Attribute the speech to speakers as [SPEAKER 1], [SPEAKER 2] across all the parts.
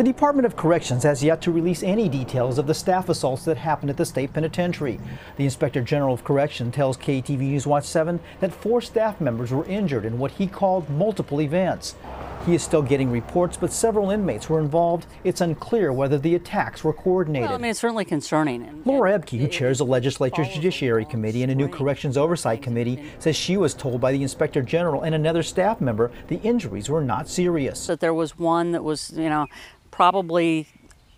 [SPEAKER 1] The Department of Corrections has yet to release any details of the staff assaults that happened at the state penitentiary. The Inspector General of Correction tells KETV News Watch 7 that four staff members were injured in what he called multiple events. He is still getting reports, but several inmates were involved. It's unclear whether the attacks were coordinated.
[SPEAKER 2] Well, I mean, it's certainly concerning. And,
[SPEAKER 1] Laura Ebke, who chairs the legislature's Judiciary Committee and a new Corrections Oversight Committee, says she was told by the Inspector General and another staff member the injuries were not serious.
[SPEAKER 2] That there was one that was, you know, probably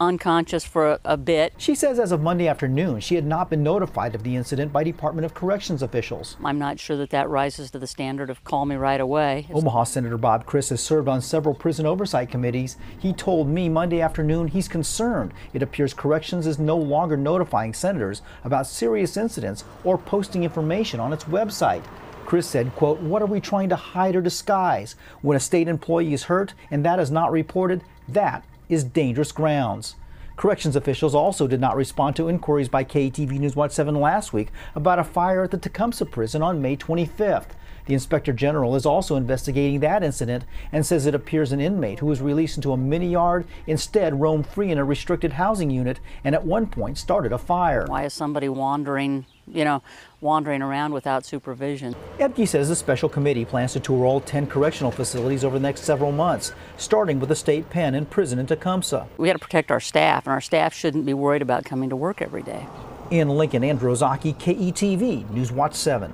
[SPEAKER 2] unconscious for a, a, bit.
[SPEAKER 1] She says as of Monday afternoon, she had not been notified of the incident by Department of Corrections officials.
[SPEAKER 2] I'm not sure that that rises to the standard of call me right away.
[SPEAKER 1] Omaha Senator Bob Krist has served on several prison oversight committees. He told me Monday afternoon he's concerned. It appears Corrections is no longer notifying senators about serious incidents or posting information on its website. Krist said, quote, what are we trying to hide or disguise? When a state employee is hurt and that is not reported, that is dangerous grounds. Corrections officials also did not respond to inquiries by KETV News Watch 7 last week about a fire at the Tecumseh prison on May 25th. The Inspector General is also investigating that incident and says it appears an inmate who was released into a mini yard instead roamed free in a restricted housing unit and at one point started a fire.
[SPEAKER 2] Why is somebody wandering, you know, wandering around without supervision?
[SPEAKER 1] Ebke says the special committee plans to tour all 10 correctional facilities over the next several months, starting with the state pen and prison in Tecumseh.
[SPEAKER 2] We got to protect our staff, and our staff shouldn't be worried about coming to work every day.
[SPEAKER 1] In Lincoln, Andrew Ozaki, KETV, News Watch 7.